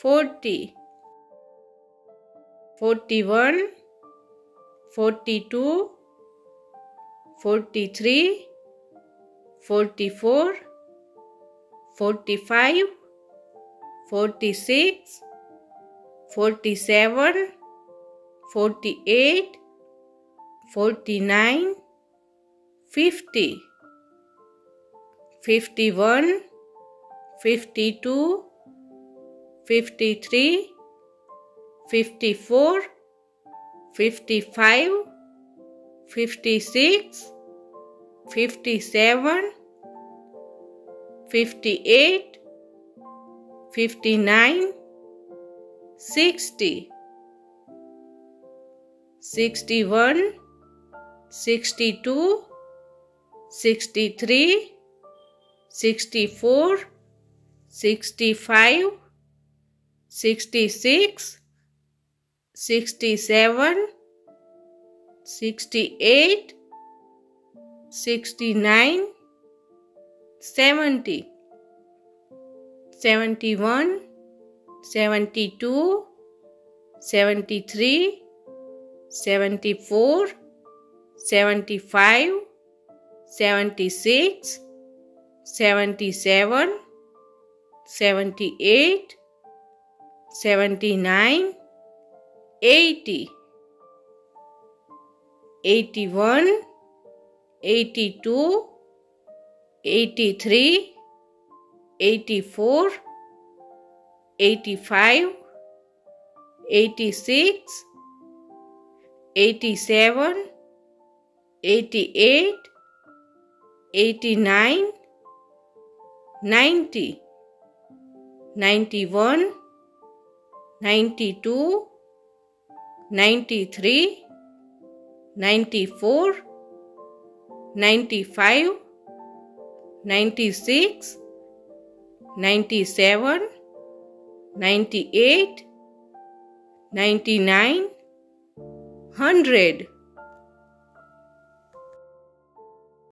thirty-five, thirty-six, thirty-seven, thirty-eight, thirty-nine, forty, forty-one, forty-two, forty-three, forty-four, forty-five, forty-six, forty-seven, forty-eight, forty-nine, fifty, fifty-one, fifty-two, fifty-three, fifty-four, fifty-five, fifty-six, fifty-seven, fifty-eight, fifty-nine, sixty, sixty-one, sixty-two, sixty-three, sixty-four, sixty-five, sixty-six, sixty-seven, sixty-eight, sixty-nine, seventy, seventy-one, seventy-two, seventy-three, seventy-four, seventy-five, seventy-six, seventy-seven, seventy-eight, seventy-nine, eighty, eighty-one, eighty-two, eighty-three, eighty-four, eighty-five, eighty-six, eighty-seven, eighty-eight, eighty-nine, ninety, ninety-one, ninety-two, ninety-three, ninety-four, ninety-five, ninety-six, ninety-seven, ninety-eight, ninety-nine, hundred